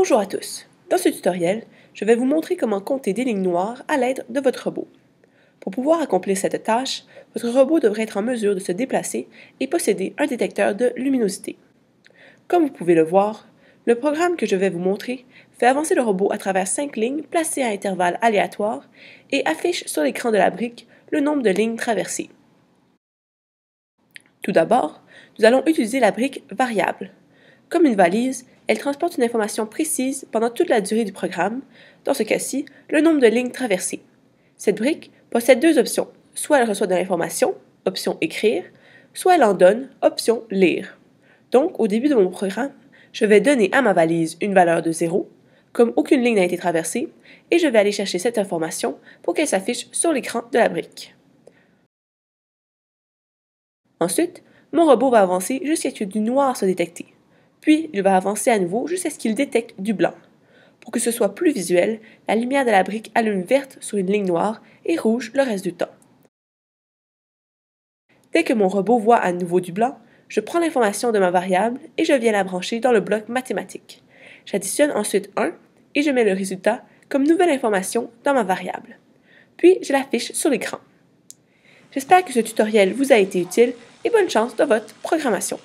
Bonjour à tous. Dans ce tutoriel, je vais vous montrer comment compter des lignes noires à l'aide de votre robot. Pour pouvoir accomplir cette tâche, votre robot devrait être en mesure de se déplacer et posséder un détecteur de luminosité. Comme vous pouvez le voir, le programme que je vais vous montrer fait avancer le robot à travers cinq lignes placées à intervalles aléatoires et affiche sur l'écran de la brique le nombre de lignes traversées. Tout d'abord, nous allons utiliser la brique variable. Comme une valise, elle transporte une information précise pendant toute la durée du programme, dans ce cas-ci, le nombre de lignes traversées. Cette brique possède deux options. Soit elle reçoit de l'information, option écrire, soit elle en donne, option lire. Donc, au début de mon programme, je vais donner à ma valise une valeur de 0, comme aucune ligne n'a été traversée, et je vais aller chercher cette information pour qu'elle s'affiche sur l'écran de la brique. Ensuite, mon robot va avancer jusqu'à ce que du noir soit détecté. Puis, il va avancer à nouveau jusqu'à ce qu'il détecte du blanc. Pour que ce soit plus visuel, la lumière de la brique allume verte sur une ligne noire et rouge le reste du temps. Dès que mon robot voit à nouveau du blanc, je prends l'information de ma variable et je viens la brancher dans le bloc mathématique. J'additionne ensuite 1 et je mets le résultat comme nouvelle information dans ma variable. Puis, je l'affiche sur l'écran. J'espère que ce tutoriel vous a été utile et bonne chance dans votre programmation.